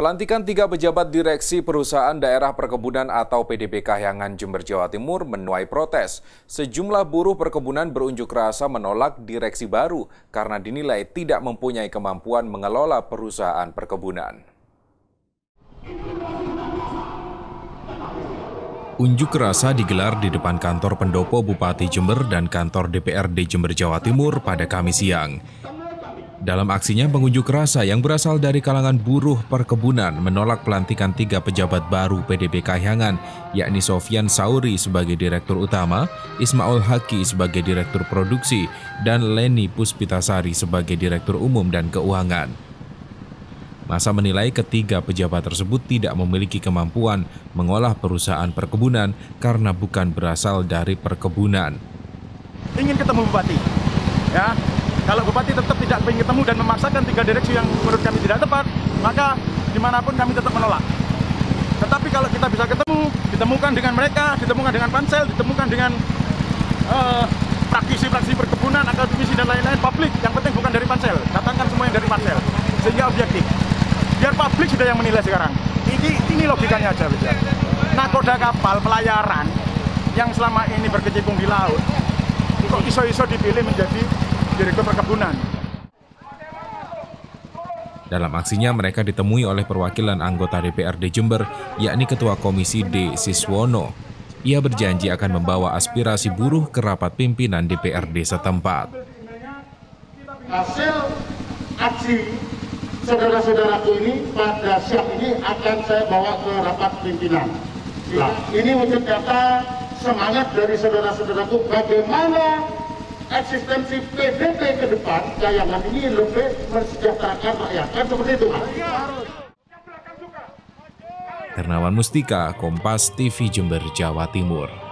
Pelantikan tiga pejabat direksi perusahaan daerah perkebunan atau PDP Kahyangan Jember Jawa Timur menuai protes. Sejumlah buruh perkebunan berunjuk rasa menolak direksi baru karena dinilai tidak mempunyai kemampuan mengelola perusahaan perkebunan. Unjuk rasa digelar di depan kantor pendopo Bupati Jember dan kantor DPRD Jember Jawa Timur pada Kamis siang. Dalam aksinya, pengunjuk rasa yang berasal dari kalangan buruh perkebunan menolak pelantikan tiga pejabat baru PDB Kahyangan, yakni Sofian Sauri sebagai Direktur Utama, Ismail Haki sebagai Direktur Produksi, dan Leni Puspitasari sebagai Direktur Umum dan Keuangan. Masa menilai ketiga pejabat tersebut tidak memiliki kemampuan mengolah perusahaan perkebunan karena bukan berasal dari perkebunan. Ingin ketemu Bupati, ya kalau Bupati tetap tidak ingin ketemu dan memaksakan tiga direksi yang menurut kami tidak tepat, maka di mana pun kami tetap menolak. Tetapi kalau kita bisa ketemu, ditemukan dengan mereka, ditemukan dengan pansel, ditemukan dengan uh, praktisi-praktisi perkebunan, akademisi dan lain-lain, publik. Yang penting bukan dari pansel, datangkan semua yang dari pansel, sehingga objektif. Biar publik sudah yang menilai sekarang. Ini, ini logikanya aja, bisa. Nakoda kapal pelayaran yang selama ini berkecimpung di laut, kok iso-iso dipilih menjadi direktur perkebunan. Dalam aksinya mereka ditemui oleh perwakilan anggota DPRD Jember, yakni Ketua Komisi D. Siswono. Ia berjanji akan membawa aspirasi buruh ke rapat pimpinan DPRD setempat. Hasil aksi saudara-saudaraku ini pada siang ini akan saya bawa ke rapat pimpinan. Nah, ini wujud data semangat dari saudara-saudaraku bagaimana eksistensi PDP ke depan Kayangan ini lebih mensejahterakan rakyat. Kan seperti itu Hernawan Mustika, Kompas TV Jember, Jawa Timur.